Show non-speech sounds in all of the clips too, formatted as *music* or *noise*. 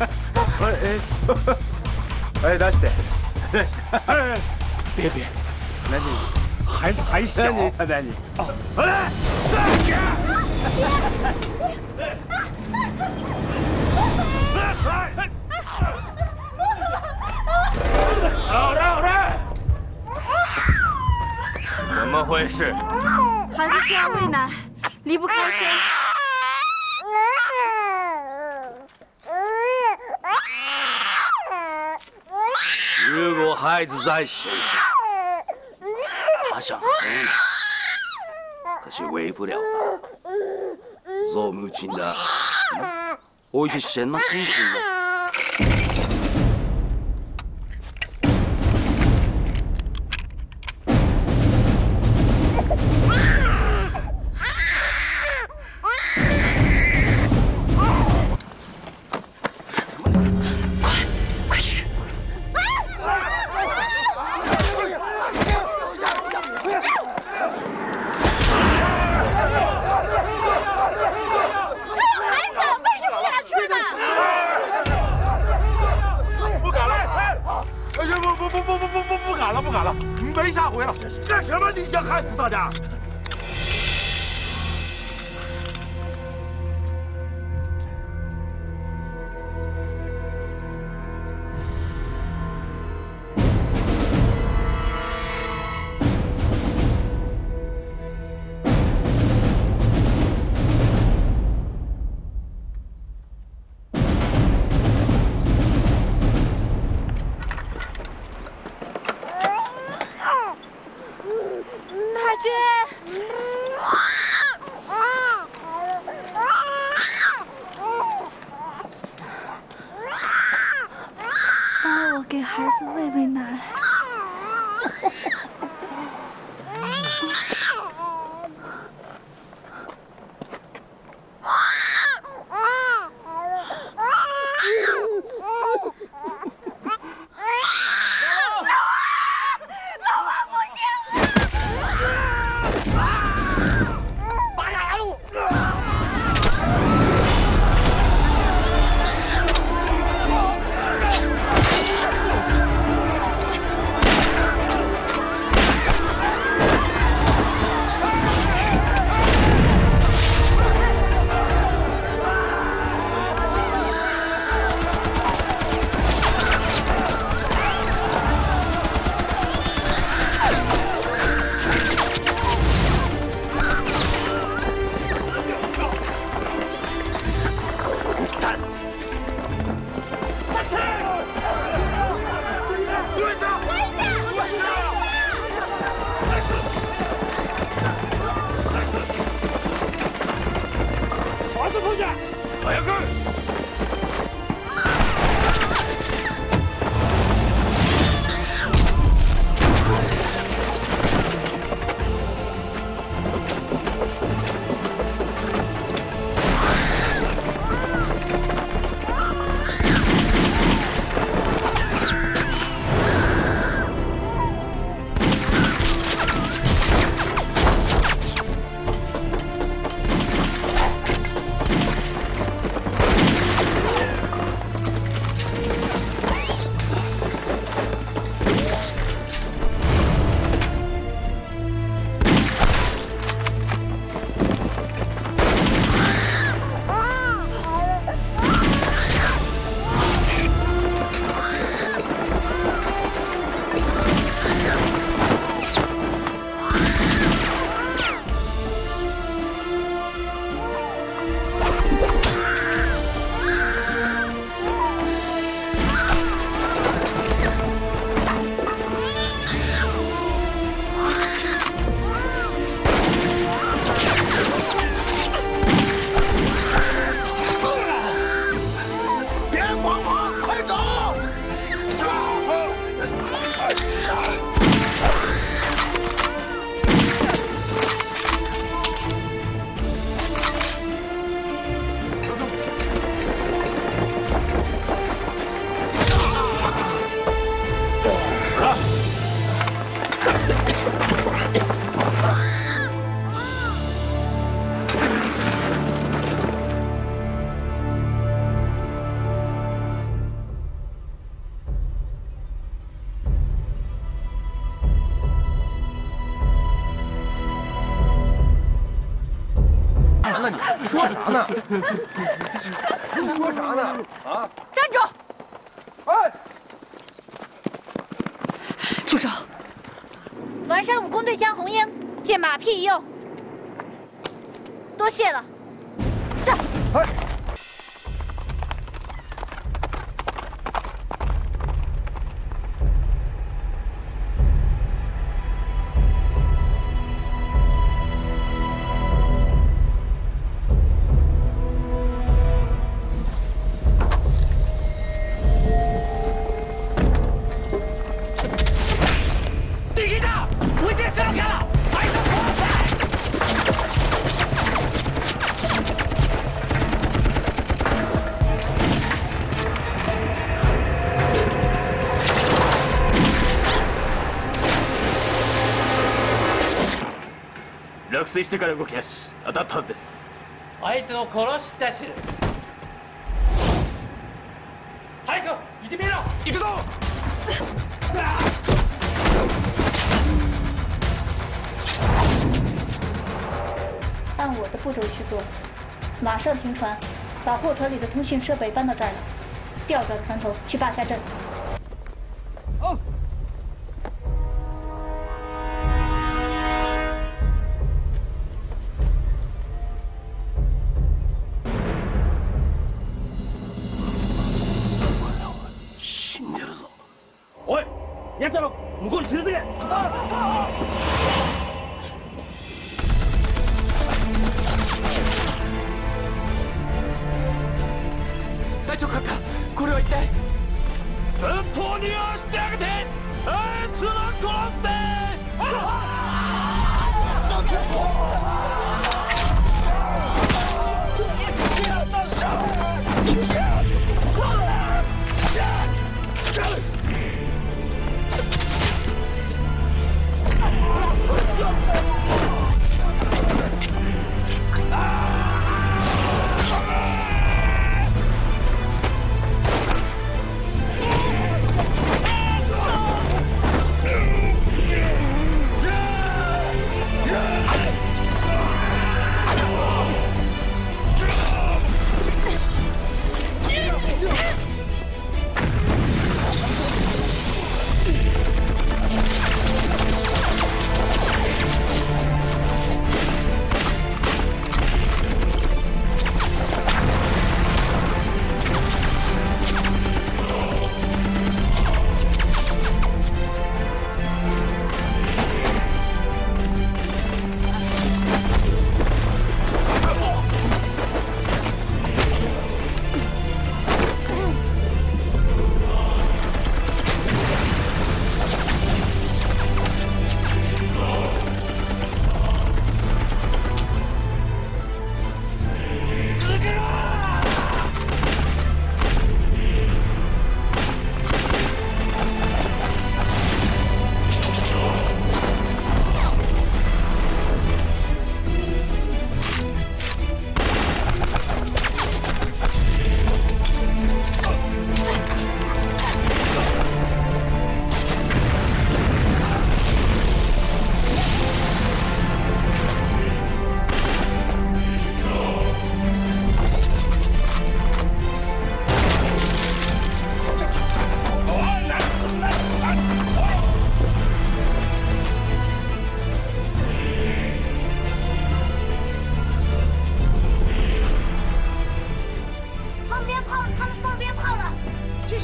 *laughs* 哎 *laughs* 哎，出して。哎，别别，何？孩子还小。何？何？哦，来！好人好人！怎么回事？孩子需要喂奶，离不开身。*laughs* 如果孩子在身上，他想喝奶，可是为不了他。做母亲的，会是什么心情呢？没下回了干什么？你想害死大家？海军，帮我给孩子喂喂奶。说啥呢？你说啥呢？啊！站住！哎，住手！栾山武工队江红英借马屁一用，多谢了。站！哎。落水してから動きなし当たったはずですあいつを殺したし早く行ってみろ行くぞ按我的步骤去做，马上停船，把货船里的通讯设备搬到这儿来，调转船头去坝下镇。 んでるぞ。おい奴ら向こうに連れてけ。大丈夫か？これは一体？前方に押してあげて。あいつら殺して放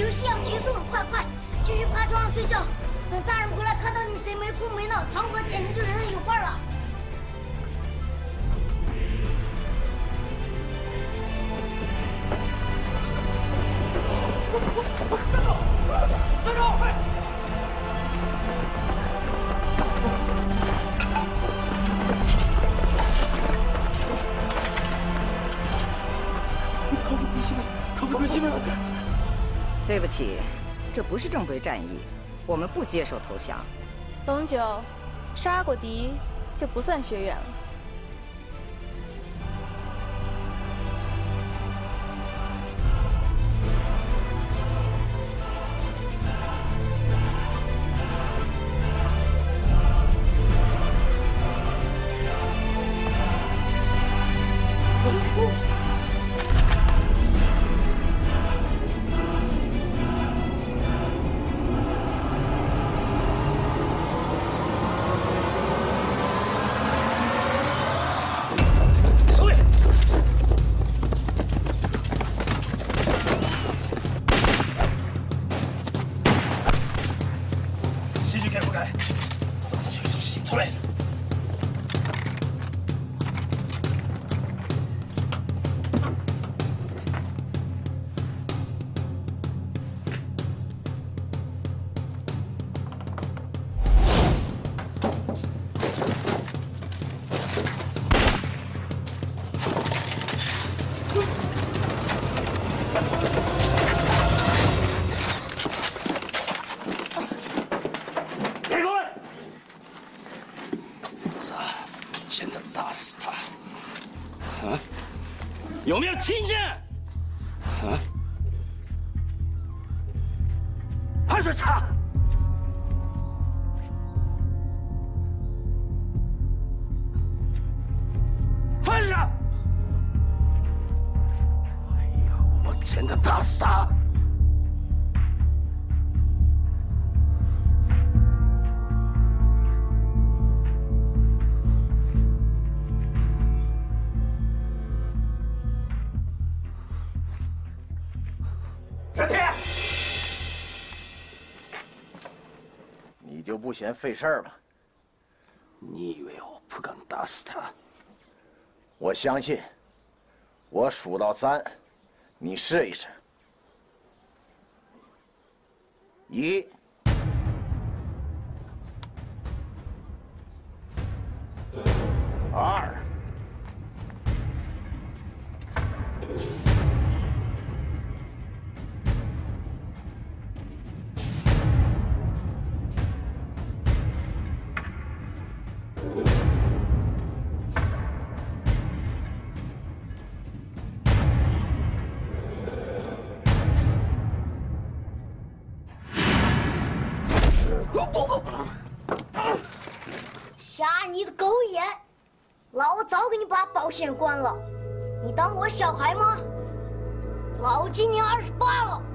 游戏要结束了，快快，继续趴床上睡觉。等大人回来，看到你谁没哭没闹，堂哥简直就人人有份了。这不是正规战役，我们不接受投降。龙九，杀过敌就不算学员了。现在打死他啊有没有听见啊？沈天，你就不嫌费事儿吗？你以为我不敢打死他？我相信，我数到三，你试一试。一、二、瞎你的狗眼！老早给你把保险关了，你当我小孩吗？老今年二十八了。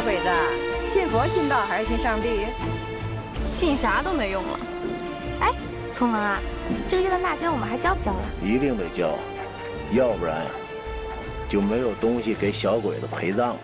小鬼子，信佛信道还是信上帝？信啥都没用了。哎，聪文啊，这个月的纳捐我们还交不交了？一定得交，要不然就没有东西给小鬼子陪葬了。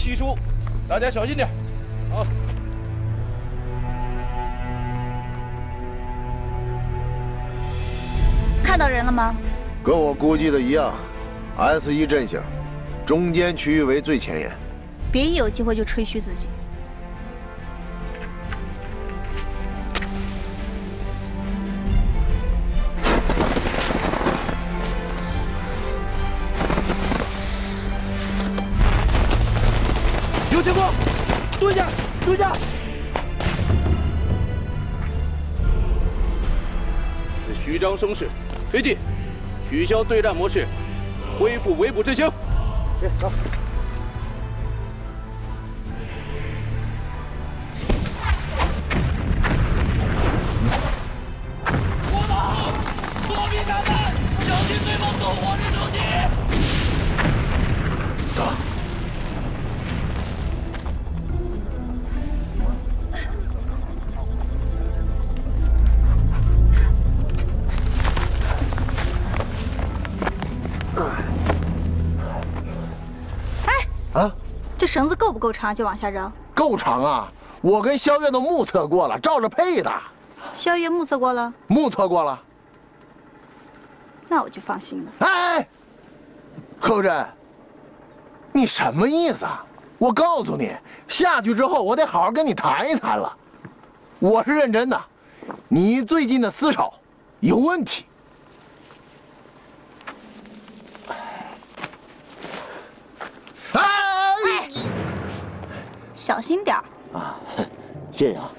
稀疏，大家小心点。好，看到人了吗？跟我估计的一样，S 一阵型，中间区域为最前沿。别一有机会就吹嘘自己。张声势，推进，取消对战模式，恢复围捕阵型。走。绳子够不够长？就往下扔。够长啊！我跟肖月都目测过了，照着配的。肖月目测过了？目测过了。那我就放心了。哎，何真，你什么意思啊？我告诉你，下去之后我得好好跟你谈一谈了。我是认真的，你最近的思潮有问题。小心点儿啊！谢谢啊。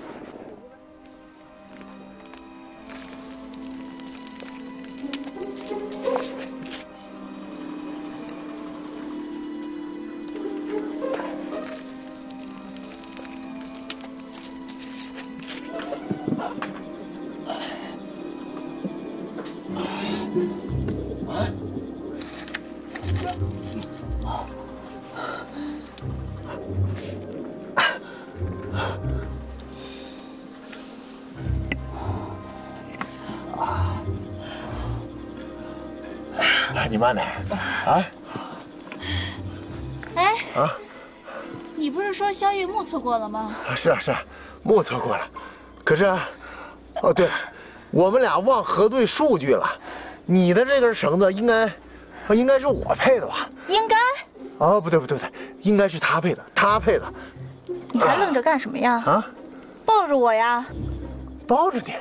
慢点，啊！哎，啊！你不是说肖玉目测过了吗？啊是啊是啊，目测过了。可是，哦对了，我们俩忘核对数据了。你的这根绳子应该，应该是我配的吧？应该。哦，不对不对不对，应该是他配的，他配的。你还愣着干什么呀？啊！抱着我呀！抱着你。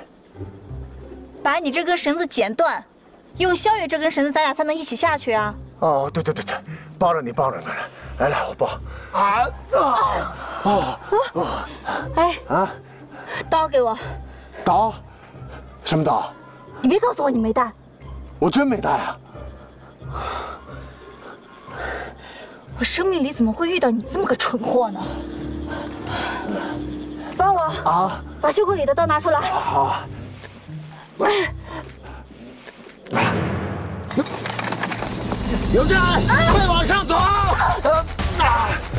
把你这根绳子剪断。用萧月这根绳子，咱俩才能一起下去啊！哦，对对对对，抱着你，抱着你，来来，我抱。啊啊啊啊！哎啊，刀给我。刀？什么刀？你别告诉我你没带。我真没带啊！我生命里怎么会遇到你这么个蠢货呢？帮我啊！把袖口里的刀拿出来。好。刘占快往上走。啊啊。